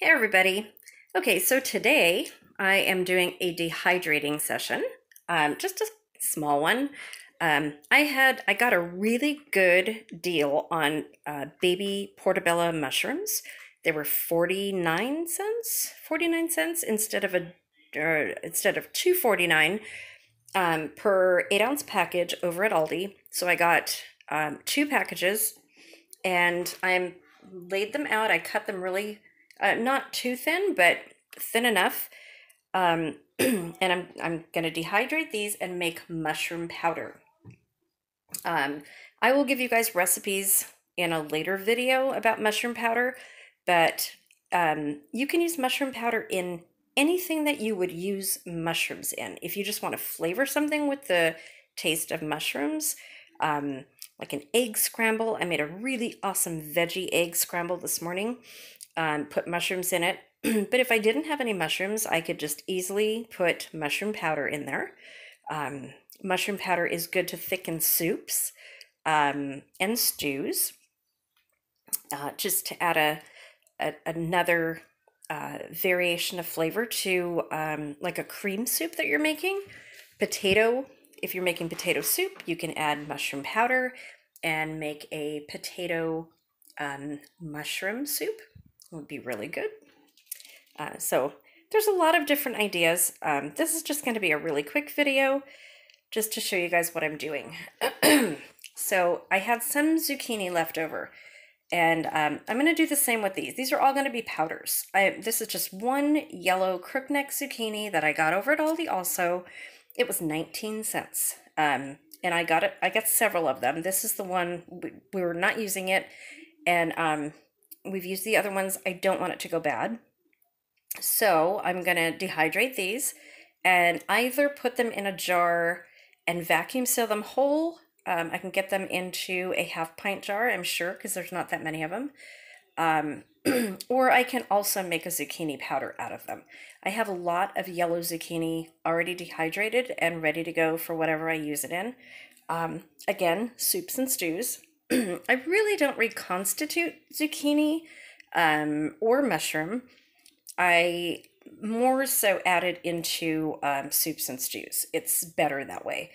Hey everybody. Okay, so today I am doing a dehydrating session, um, just a small one. Um, I had I got a really good deal on uh, baby portobello mushrooms. They were forty nine cents, forty nine cents instead of a uh, instead of two forty nine um, per eight ounce package over at Aldi. So I got um, two packages, and I'm laid them out. I cut them really uh, not too thin, but thin enough. Um, and I'm I'm gonna dehydrate these and make mushroom powder. Um, I will give you guys recipes in a later video about mushroom powder, but um, you can use mushroom powder in anything that you would use mushrooms in. If you just want to flavor something with the taste of mushrooms, um, like an egg scramble. I made a really awesome veggie egg scramble this morning. Um, put mushrooms in it. but if I didn't have any mushrooms, I could just easily put mushroom powder in there. Um, mushroom powder is good to thicken soups um, and stews, uh, just to add a, a another uh, variation of flavor to um, like a cream soup that you're making. Potato, if you're making potato soup, you can add mushroom powder and make a potato um, mushroom soup. Would be really good. Uh, so there's a lot of different ideas. Um, this is just going to be a really quick video just to show you guys what I'm doing. so I had some zucchini left over. And um, I'm going to do the same with these. These are all going to be powders. I, this is just one yellow crookneck zucchini that I got over at Aldi also. It was 19 cents. Um, and I got it. I got several of them. This is the one we, we were not using it. And um, we've used the other ones. I don't want it to go bad. So I'm going to dehydrate these and either put them in a jar and vacuum seal them whole um, I can get them into a half pint jar, I'm sure, because there's not that many of them. Um, or I can also make a zucchini powder out of them. I have a lot of yellow zucchini already dehydrated and ready to go for whatever I use it in. Um, again, soups and stews. I really don't reconstitute zucchini um, or mushroom. I more so add it into um, soups and stews. It's better that way.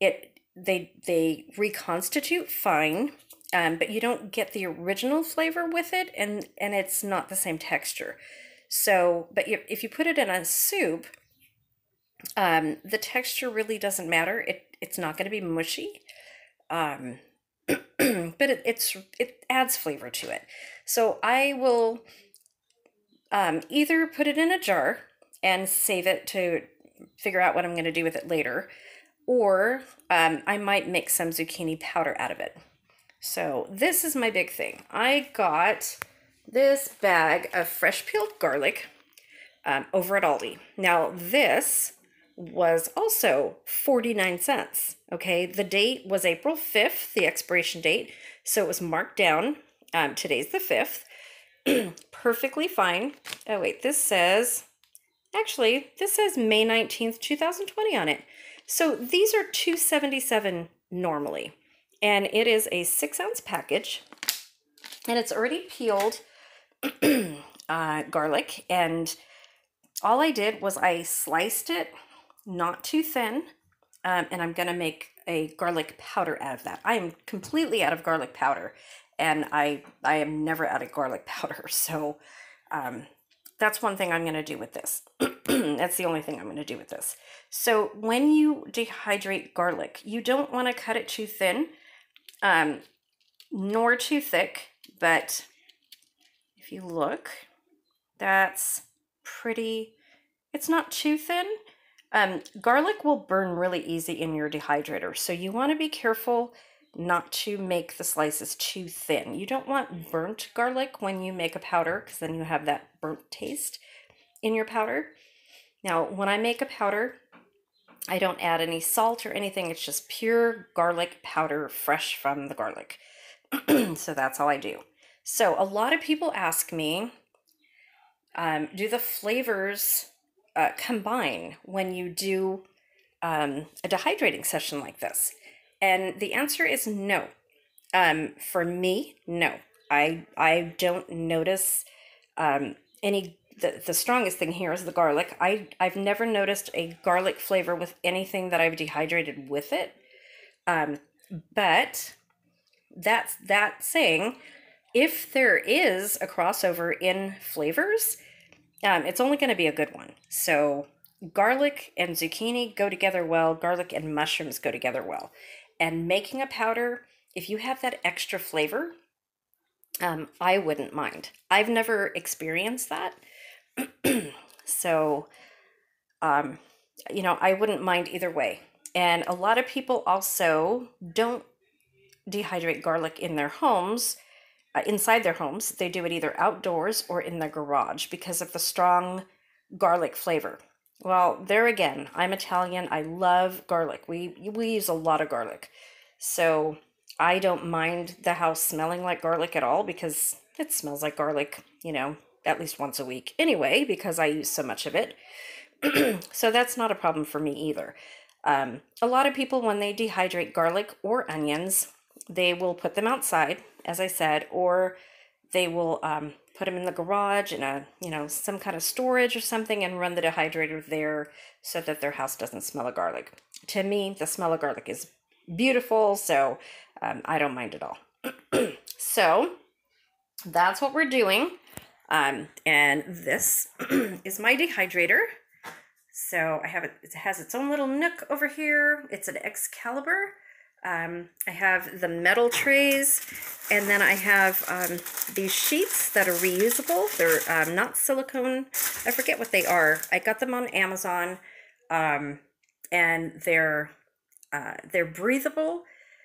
It they they reconstitute fine um, but you don't get the original flavor with it and and it's not the same texture so but you, if you put it in a soup um, the texture really doesn't matter it it's not going to be mushy um, but it, it's it adds flavor to it so i will um, either put it in a jar and save it to figure out what i'm going to do with it later or um, I might make some zucchini powder out of it. So this is my big thing. I got this bag of fresh peeled garlic um, over at Aldi. Now this was also 49 cents. Okay, the date was April 5th, the expiration date. So it was marked down. Um, today's the 5th. Perfectly fine. Oh, wait, this says, actually, this says May 19th, 2020 on it. So these are 277 normally, and it is a six ounce package, and it's already peeled uh, garlic. And all I did was I sliced it not too thin, um, and I'm gonna make a garlic powder out of that. I am completely out of garlic powder, and I I am never out of garlic powder. So um, that's one thing I'm going to do with this. that's the only thing I'm going to do with this. So when you dehydrate garlic, you don't want to cut it too thin, um, nor too thick, but if you look, that's pretty, it's not too thin. Um, garlic will burn really easy in your dehydrator, so you want to be careful not to make the slices too thin. You don't want burnt garlic when you make a powder because then you have that burnt taste in your powder. Now, when I make a powder, I don't add any salt or anything. It's just pure garlic powder fresh from the garlic. so that's all I do. So a lot of people ask me, um, do the flavors uh, combine when you do um, a dehydrating session like this? And the answer is no. Um, for me, no. I I don't notice um, any the, the strongest thing here is the garlic. I I've never noticed a garlic flavor with anything that I've dehydrated with it. Um, but that's that saying, if there is a crossover in flavors, um, it's only going to be a good one. So garlic and zucchini go together well. Garlic and mushrooms go together well. And making a powder, if you have that extra flavor, um, I wouldn't mind. I've never experienced that. so, um, you know, I wouldn't mind either way. And a lot of people also don't dehydrate garlic in their homes, inside their homes. They do it either outdoors or in their garage because of the strong garlic flavor. Well, there again, I'm Italian. I love garlic. We we use a lot of garlic. So, I don't mind the house smelling like garlic at all because it smells like garlic, you know, at least once a week anyway, because I use so much of it. so that's not a problem for me either. Um, a lot of people, when they dehydrate garlic or onions, they will put them outside, as I said, or they will um, put them in the garage in a, you know, some kind of storage or something and run the dehydrator there so that their house doesn't smell of garlic. To me, the smell of garlic is beautiful, so um, I don't mind at all. so that's what we're doing. Um, and this is my dehydrator. So I have it, it has its own little nook over here. It's an Excalibur. Um, I have the metal trays, and then I have um, these sheets that are reusable. They're um, not silicone. I forget what they are. I got them on Amazon, um, and they're uh, they're breathable.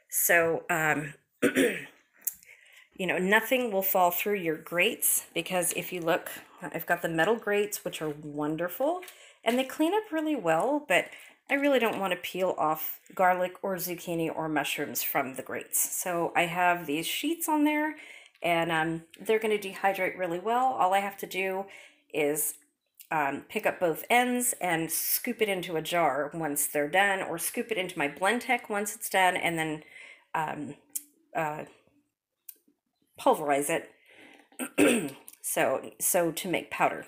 So um, you know, nothing will fall through your grates because if you look, I've got the metal grates, which are wonderful and they clean up really well, but I really don't want to peel off garlic or zucchini or mushrooms from the grates. So I have these sheets on there and um, they're going to dehydrate really well. All I have to do is um, pick up both ends and scoop it into a jar once they're done or scoop it into my Blendtec once it's done and then um, uh, pulverize it so so to make powder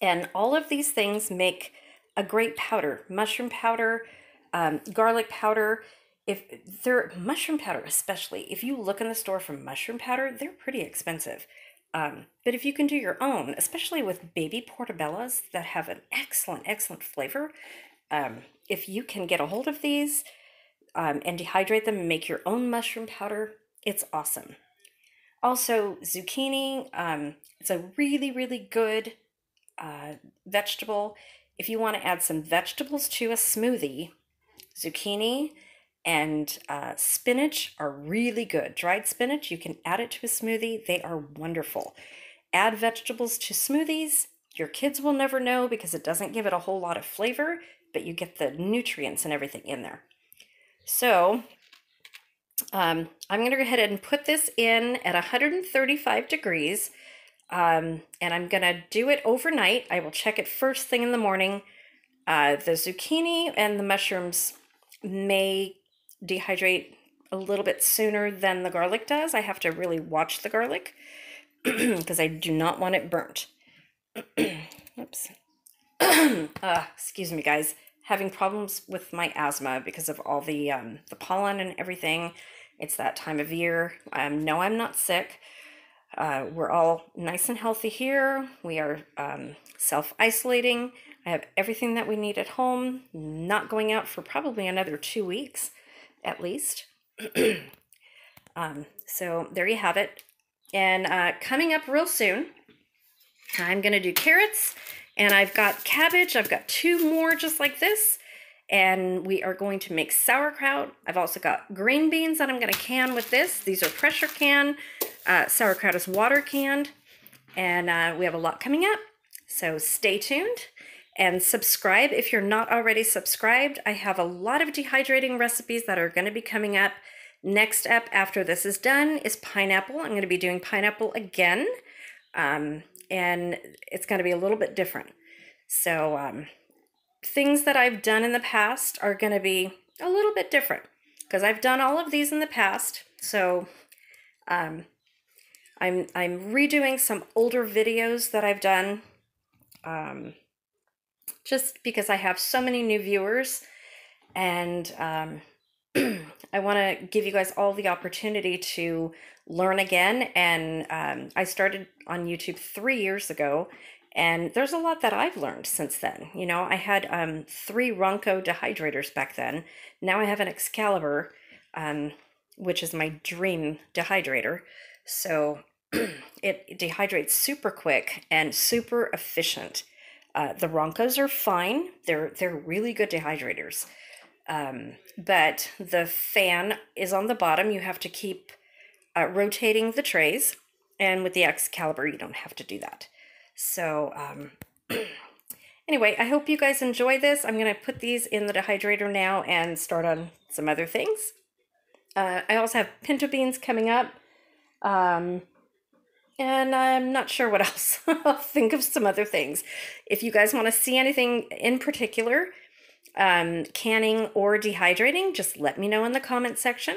and all of these things make a great powder mushroom powder um, garlic powder. If they're mushroom powder especially if you look in the store for mushroom powder they're pretty expensive. Um, but if you can do your own especially with baby portobellos that have an excellent excellent flavor um, if you can get a hold of these um, and dehydrate them and make your own mushroom powder it's awesome. Also, zucchini, um, it's a really, really good uh, vegetable. If you want to add some vegetables to a smoothie, zucchini and uh, spinach are really good. Dried spinach, you can add it to a smoothie. They are wonderful. Add vegetables to smoothies. Your kids will never know because it doesn't give it a whole lot of flavor, but you get the nutrients and everything in there. So um, I'm going to go ahead and put this in at 135 degrees. Um, and I'm to do it overnight. I will check it first thing in the morning. Uh, the zucchini and the mushrooms may dehydrate a little bit sooner than the garlic does. I have to really watch the garlic because I do not want it burnt. Oops. uh, excuse me, guys having problems with my asthma because of all the um, the pollen and everything. It's that time of year. Um, no, I'm not sick. Uh, we're all nice and healthy here. We are um, self isolating. I have everything that we need at home. Not going out for probably another two weeks, at least. um, so there you have it. And uh, coming up real soon, I'm going to do carrots and I've got cabbage. I've got two more just like this. And we are going to make sauerkraut. I've also got green beans that I'm going to can with this. These are pressure can. Uh, sauerkraut is water canned. And uh, we have a lot coming up. So stay tuned and subscribe if you're not already subscribed. I have a lot of dehydrating recipes that are going to be coming up. Next up after this is done is pineapple. I'm going to be doing pineapple again. Um, and it's going to be a little bit different. So, um, things that I've done in the past are going to be a little bit different because I've done all of these in the past. So, um, I'm I'm redoing some older videos that I've done. Um, just because I have so many new viewers and um, I want to give you guys all the opportunity to learn again. And um, I started on YouTube three years ago, and there's a lot that I've learned since then. You know, I had um, three Ronco dehydrators back then. Now I have an Excalibur, um, which is my dream dehydrator. So it dehydrates super quick and super efficient. Uh, the Roncos are fine. They're they're really good dehydrators. Um, but the fan is on the bottom. You have to keep uh, rotating the trays. And with the Excalibur, you don't have to do that. So um, anyway, I hope you guys enjoy this. I'm going to put these in the dehydrator now and start on some other things. Uh, I also have pinto beans coming up. Um, and I'm not sure what else. I'll think of some other things. If you guys want to see anything in particular, um, canning or dehydrating, just let me know in the comment section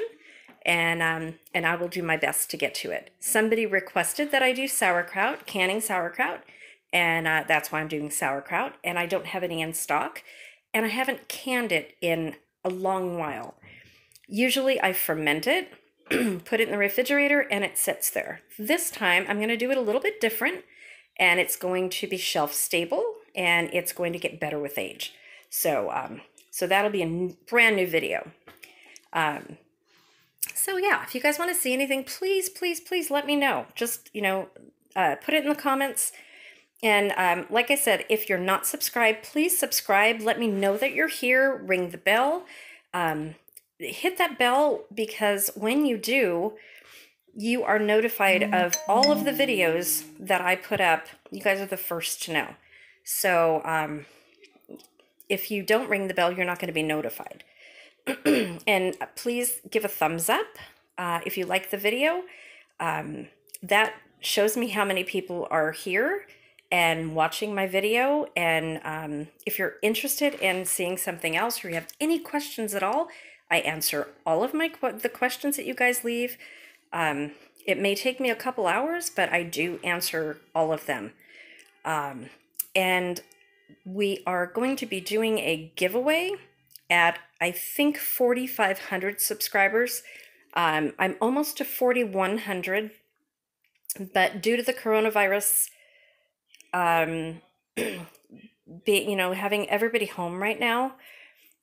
and um, and I will do my best to get to it. Somebody requested that I do sauerkraut, canning sauerkraut, and uh, that's why I'm doing sauerkraut. And I don't have any in stock, and I haven't canned it in a long while. Usually I ferment it, put it in the refrigerator, and it sits there. This time I'm going to do it a little bit different, and it's going to be shelf stable, and it's going to get better with age. So um, so that'll be a brand new video. Um, so yeah, if you guys want to see anything, please, please, please let me know. Just, you know, uh, put it in the comments. And um, like I said, if you're not subscribed, please subscribe. Let me know that you're here. Ring the bell. Um, hit that bell because when you do, you are notified of all of the videos that I put up. You guys are the first to know. So um, if you don't ring the bell, you're not going to be notified. and please give a thumbs up uh, if you like the video. Um, that shows me how many people are here and watching my video. And um, if you're interested in seeing something else or you have any questions at all, I answer all of my the questions that you guys leave. Um, it may take me a couple hours, but I do answer all of them. Um, and we are going to be doing a giveaway at I think 4,500 subscribers. Um, I'm almost to 4,100, but due to the coronavirus, um, be you know having everybody home right now,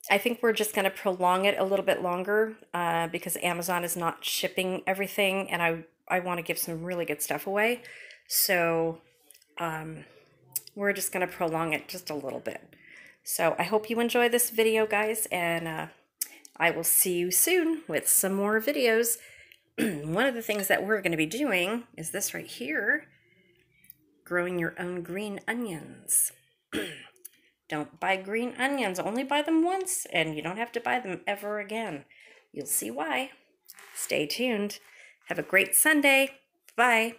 I think we're just going to prolong it a little bit longer uh, because Amazon is not shipping everything, and I I want to give some really good stuff away, so um, we're just going to prolong it just a little bit. So I hope you enjoy this video, guys, and uh, I will see you soon with some more videos. One of the things that we're going to be doing is this right here, growing your own green onions. don't buy green onions, only buy them once, and you don't have to buy them ever again. You'll see why. Stay tuned. Have a great Sunday. Bye.